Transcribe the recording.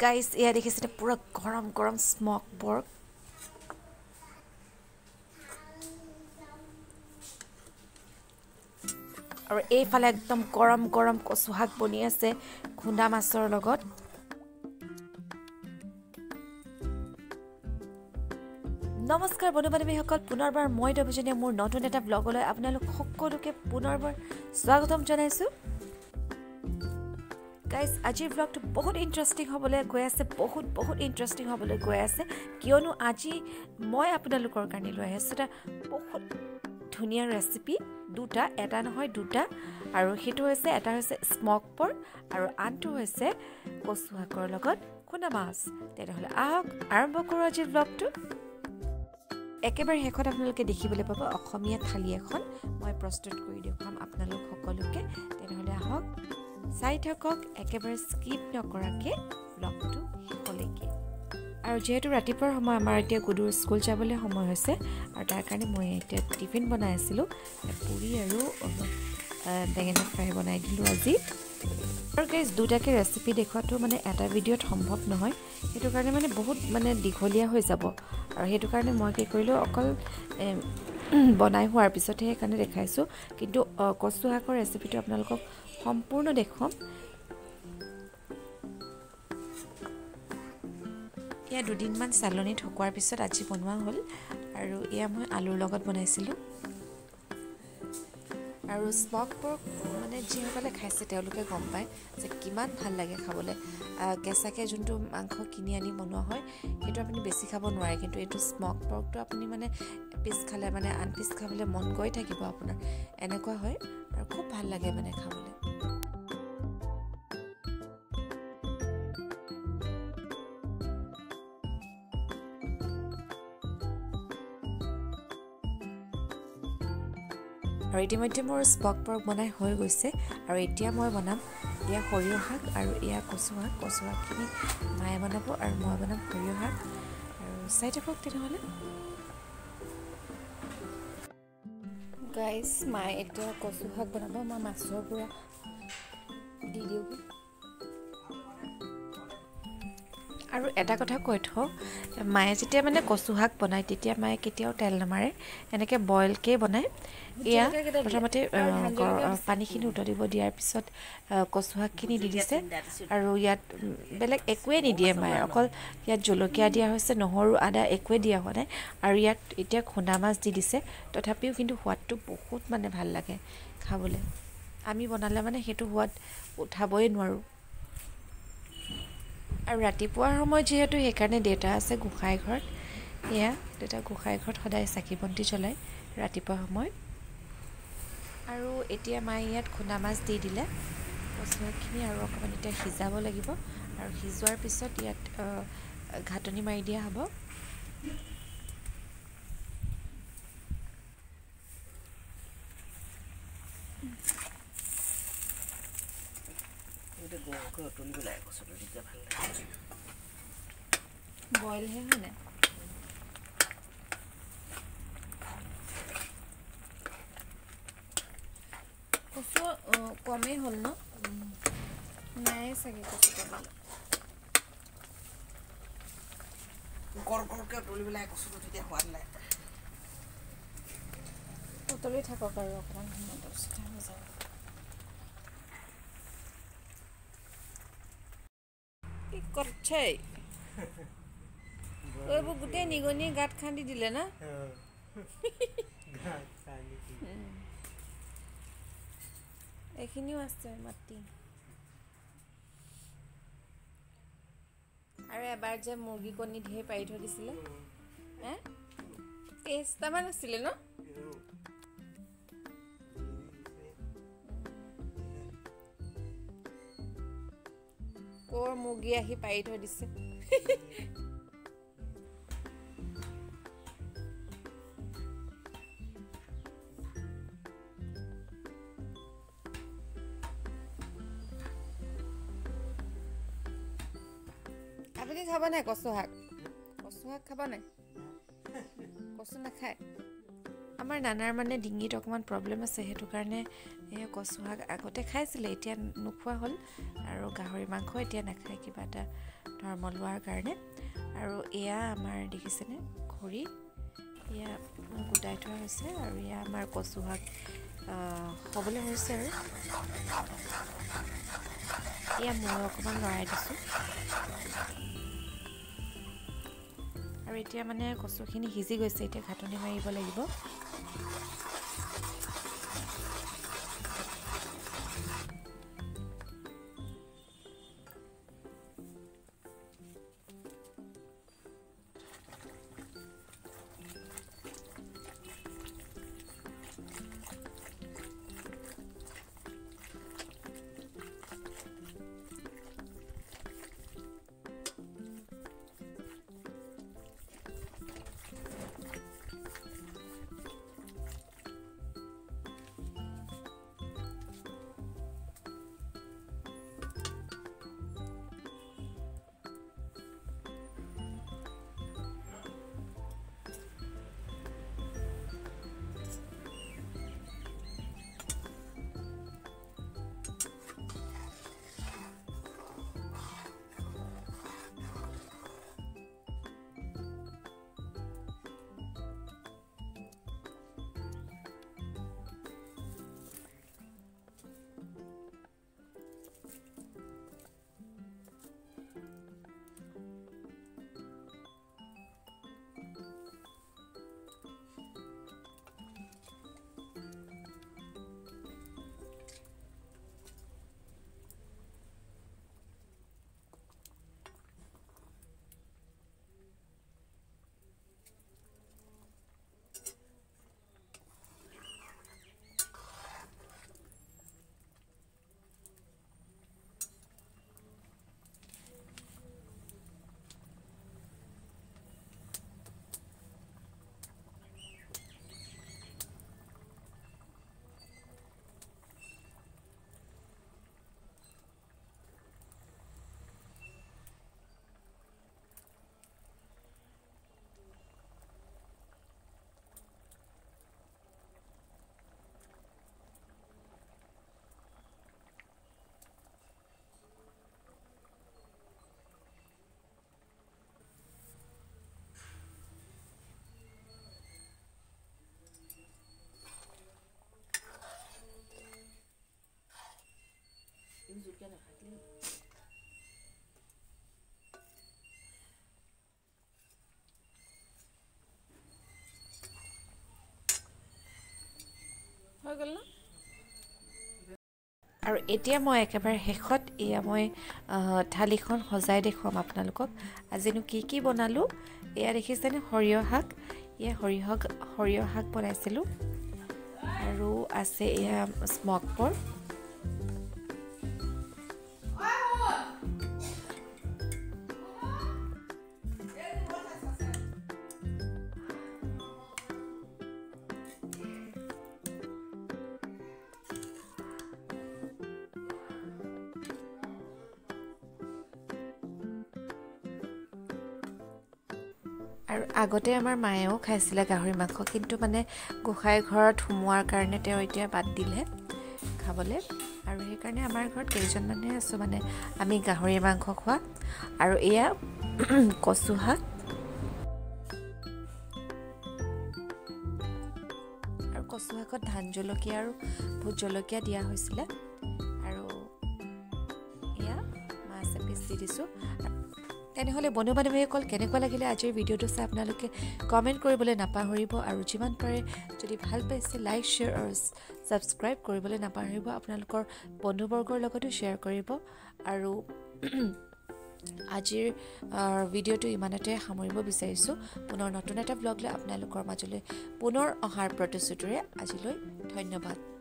Guys এয়া দেখিছেনে পূৰা গৰম গৰম স্মক পৰ্ক আৰু এইফালে একদম গৰম গৰম কচু শাক বনি আছে খুন্দা মাছৰ লগত নমস্কাৰ বন্ধু বান্ধৱীসকল পুনৰবাৰ মই দেৱজনীয়ে মোৰ নতুন এটা ব্লগলৈ আপোনালোক সকলোকে পুনৰবাৰ স্বাগতম জনাইছোঁ গাইজ আজিৰ ব্লগটো বহুত ইণ্টাৰেষ্টিং হ'বলৈ গৈ আছে বহুত বহুত ইণ্টাৰেষ্টিং হ'বলৈ গৈ আছে। কিয়নো আজি মই আপোনালোকৰ কাৰণে লৈ আহিছোঁ এটা বহুত ধুনীয়া ৰেচিপি দুটা এটা নহয় দুটা। আৰু সেইটো হৈছে এটা হৈছে স্মক পৰ আৰু আনটো হৈছে কচু শাকৰ লগত খুন্দা মাছ। তেনেহ'লে আহক আৰম্ভ কৰোঁ আজিৰ ব্লগটো একেবাৰে শেষত আপোনালোকে দেখিবলৈ পাব অসমীয়া থালি এখন মই প্ৰস্তুত কৰি দেখুৱাম আপোনালোক সকলোকে। তেনেহ'লে আহক। চাই থাকক একেবাৰে স্কিপ নকৰাকৈ ব্লগটো শেষলৈকে। আৰু যিহেতু ৰাতিপুৱাৰ সময় আমাৰ এতিয়া গুডুৰ স্কুল যাবলৈ সময় হৈছে আৰু তাৰ কাৰণে মই এতিয়া টিফিন বনাই আছিলোঁ পুৰি আৰু বেঙেনা ফ্ৰাই বনাই দিলোঁ আজি। আৰু গাইজ দুটাকৈ ৰেচিপি দেখুৱাটো মানে এটা ভিডিঅ'ত সম্ভৱ নহয় সেইটো কাৰণে মানে বহুত মানে দীঘলীয়া হৈ যাব। আৰু সেইটো কাৰণে মই কি কৰিলোঁ অকল বনাই হোৱাৰ পিছতহে সেইকাৰণে দেখাইছোঁ। কিন্তু কচু শাকৰ ৰেচিপিটো আপোনালোকক সম্পূৰ্ণ দেখুৱাম। এয়া দুদিনমান চালনীত শুকোৱাৰ পিছত আজি বনোৱা হ'ল। আৰু এয়া মই আলুৰ লগত বনাইছিলোঁ। আৰু স্মক পৰ্ক মানে যিসকলে খাইছে তেওঁলোকে গম পায় যে কিমান ভাল লাগে খাবলৈ। কেঁচাকৈ যোনটো মাংস কিনি আনি বনোৱা হয় সেইটো আপুনি বেছি খাব নোৱাৰে। কিন্তু এইটো স্মক পৰ্কটো আপুনি মানে পিচ খালে মানে আন পিচ খাবলৈ মন গৈ থাকিব আপোনাৰ। এনেকুৱা হয় আৰু খুব ভাল লাগে মানে খাবলৈ। আৰু ইতিমধ্যে মোৰ স্পক পৰ্ক বনাই হৈ গৈছে। আৰু এতিয়া মই বনাম এয়া সৰিয়হ শাক আৰু এয়া কচু শাক কচু শাকখিনি মায়ে বনাব আৰু মই বনাম সৰিয়হ শাক। আৰু চাই থাকক তেনেহ'লে। গাইজ মায়ে এতিয়া কচু শাক বনাব মই মাছৰ পৰা দি দিওঁগৈ। আৰু এটা কথা কৈ থওঁ মায়ে যেতিয়া মানে কচু শাক বনায় তেতিয়া মায়ে কেতিয়াও তেল নামাৰে এনেকৈ বইলকৈ বনায়। এয়া প্ৰথমতে পানীখিনি উতলিব দিয়াৰ পিছত কচু শাকখিনি দি দিছে। আৰু ইয়াত বেলেগ একোৱেই নিদিয়ে মায়ে অকল ইয়াত জলকীয়া দিয়া হৈছে নহৰু আদা একোৱেই দিয়া হোৱা নাই। আৰু ইয়াত এতিয়া খুন্দা মাছ দি দিছে। তথাপিও কিন্তু সোৱাদটো বহুত মানে ভাল লাগে খাবলৈ। আমি বনালে মানে সেইটো সোৱাদ উঠাবই নোৱাৰোঁ। আৰু ৰাতিপুৱাৰ সময়ত যিহেতু সেইকাৰণে দেউতা আছে গোঁসাই ঘৰত সেয়া দেউতা গোঁসাই ঘৰত সদায় চাকি বন্তি জ্বলায় ৰাতিপুৱা সময়ত। আৰু এতিয়া মায়ে ইয়াত খুন্দা মাছ দি দিলে। কচুখিনি আৰু অকণমান এতিয়া সিজাব লাগিব। আৰু সিজোৱাৰ পিছত ইয়াত ঘাটনি মাৰি দিয়া হ'ব। বইলহে হয় নাই? কচু কমেই হ'ল ন? নাই চাগে কচু কমালে। গৰ গৰকৈ উতলি পেলাই কচুটো তেতিয়া সোৱাদ নাই। উতলি থাকক আৰু অকণমান সময় তাৰপিছতে হৈ যাব। কি কৰছে এইবোৰ গোটেই নিগনি গাঁত খান্দি দিলে না? এইখিনিও আছে মাটি। আৰু এবাৰ যে মুৰ্গী কণী ধেৰ পাৰি থৈ দিছিলে। হে? তেইছটামান আছিলে ন? ক'ৰ মুৰ্গী আহি পাৰি থৈ দিছে। আপুনি খাব নাই কচু শাক কচু শাক খাব নাই? কচু নাখায়। আমাৰ নানাৰ মানে ডিঙিত অকণমান প্ৰব্লেম আছে সেইটো কাৰণে এই কচু শাক আগতে খাইছিলে এতিয়া নোখোৱা হ'ল আৰু গাহৰি মাংস এতিয়া নাখায় কিবা এটা ধৰ্ম লোৱাৰ কাৰণে। আৰু এয়া আমাৰ দেখিছেনে? খৰি এয়া গোটাই থোৱা হৈছে আৰু এয়া আমাৰ কচু শাক হ'বলৈ হৈছে আৰু। এয়া মই অকণমান লৰাই দিছোঁ। আৰু এতিয়া মানে কচুখিনি সিজি গৈছে এতিয়া ঘাটনি মাৰিব লাগিব। আৰু এতিয়া মই একেবাৰে শেষত এয়া মই থালিখন সজাই দেখুৱাম আপোনালোকক। আজিনো কি কি বনালোঁ? এয়া দেখিছেনে? সৰিয়হ শাক। এয়া সৰিয়হ সৰিয়হ শাক বনাইছিলোঁ। আৰু আছে এয়া স্মক পৰ আৰু আগতে আমাৰ মায়েও খাইছিলে গাহৰি মাংস কিন্তু মানে গোসাঁই ঘৰত সোমোৱাৰ কাৰণে তেওঁ এতিয়া বাদ দিলে খাবলৈ। আৰু সেইকাৰণে আমাৰ ঘৰত কেইজনমানহে আছোঁ মানে আমি গাহৰি মাংস খোৱা। আৰু এয়া কচু শাক। আৰু কচু শাকত ধান জলকীয়া আৰু ভোট জলকীয়া দিয়া হৈছিলে। আৰু এয়া মাছ এপিচ দি দিছোঁ। তেনেহ'লে বন্ধু বান্ধৱীসকল কেনেকুৱা লাগিলে আজিৰ ভিডিঅ'টো চাই আপোনালোকে কমেণ্ট কৰিবলৈ নাপাহৰিব আৰু যিমান পাৰে যদি ভাল পাইছে লাইক শ্বেয়াৰ আৰু ছাবস্ক্ৰাইব কৰিবলৈ নাপাহৰিব আপোনালোকৰ বন্ধুবৰ্গৰ লগতো শ্বেয়াৰ কৰিব আৰু আজিৰ ভিডিঅ'টো ইমানতে সামৰিব বিচাৰিছোঁ। পুনৰ নতুন এটা ব্লগ লৈ আপোনালোকৰ মাজলৈ পুনৰ অহাৰ প্ৰতিশ্ৰুতিৰে আজিলৈ ধন্যবাদ।